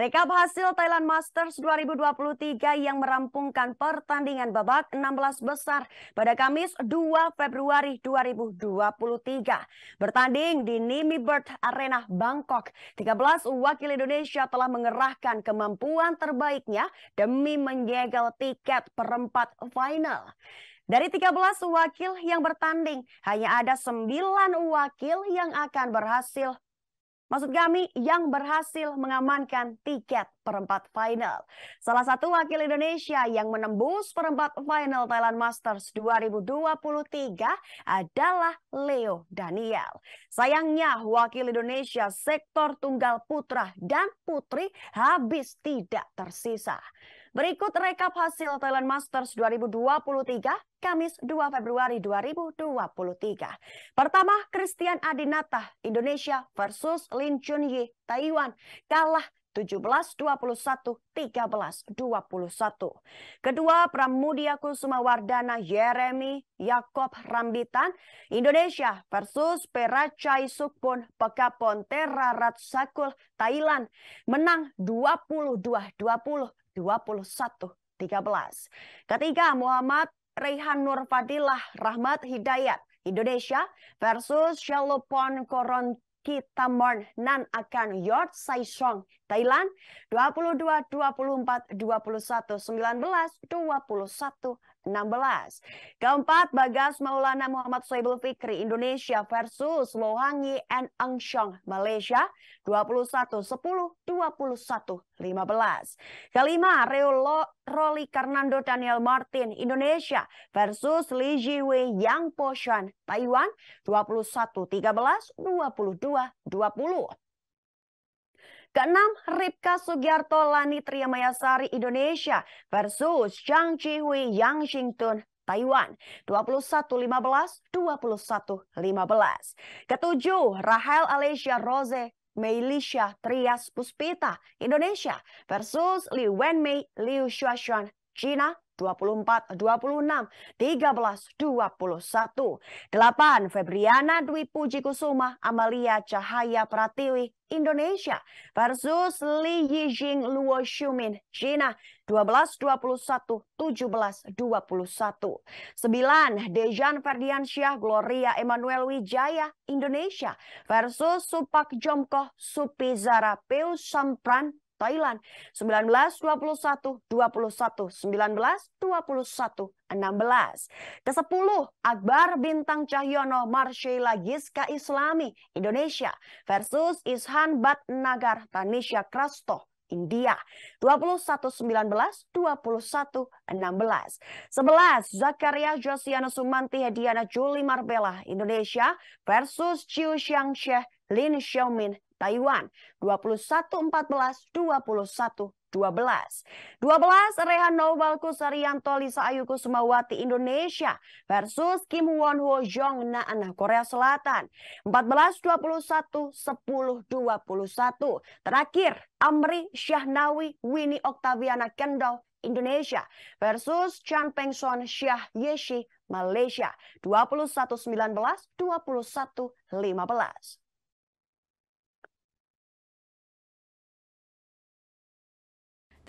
Rekap hasil Thailand Masters 2023 yang merampungkan pertandingan babak 16 besar pada Kamis 2 Februari 2023. Bertanding di Nimi Bird Arena Bangkok, 13 wakil Indonesia telah mengerahkan kemampuan terbaiknya demi menyegel tiket perempat final. Dari 13 wakil yang bertanding, hanya ada 9 wakil yang akan berhasil Maksud kami yang berhasil mengamankan tiket perempat final. Salah satu wakil Indonesia yang menembus perempat final Thailand Masters 2023 adalah Leo Daniel. Sayangnya wakil Indonesia sektor tunggal putra dan putri habis tidak tersisa. Berikut rekap hasil Thailand Masters 2023 Kamis 2 Februari 2023. Pertama, Christian Adinata, Indonesia versus Lin Chunyi, Taiwan. Kalah 17-21, 13-21. Kedua, Pramudia Kusuma Wardana Yeremi Yakob Rambitan, Indonesia versus Peracai Sukpon Pekapon Terra Ratsakul, Thailand. Menang 22-20 21 13. Ketiga, Muhammad Rehan Nur Fadilah Rahmat Hidayat Indonesia versus Shalopon Koron Kitamon Nan akan Yord Saisong Thailand 22 24 21 19 21 16. Keempat, Bagas Maulana Muhammad Soebul Fikri Indonesia versus Lohangi and Angshong Malaysia 21 10 21 15. Kelima, Reolo Roli Karnando Daniel Martin Indonesia versus Li Jiwei Yang Poshan Taiwan 21 13 22 20. Keenam, Ripka Sugiarto Lani Triamayasari Indonesia versus Zhang Jihui Yang Xingtun Taiwan 21-15, 21-15. Ketujuh, Rahel Alicia Rose Melisha Trias Puspita Indonesia versus Liu Wenmei Liu Xuaxuan China 24, 26, 13, 21. 8. Febriana Dwi Puji Kusuma Amalia Cahaya Pratiwi Indonesia versus Li Yijing Luo Shumin China 12 21 17 21 9 Dejan Ferdiansyah Gloria Emmanuel Wijaya Indonesia versus Supak Jomko Supizara Peu Sampran Thailand. 19 21 21 19 21 16. Ke-10 Akbar Bintang Cahyono Marshela Giska Islami Indonesia versus Ishan Bat Nagar Tanisha Krasto India. 21 19 21 16 11 Zakaria Josiana Sumanti Hediana Juli Marbella Indonesia versus Chiu Xiang Lin Xiaomin Taiwan 21-14, 21 12. 12 Rehan Nobal Kusarianto Lisa Ayu Kusumawati Indonesia versus Kim Won Ho Jong Naan Korea Selatan. 14 21 10 21. Terakhir Amri Syahnawi Winnie Octaviana Kendall Indonesia versus Chan Peng Son Syah Yeshi Malaysia 21 19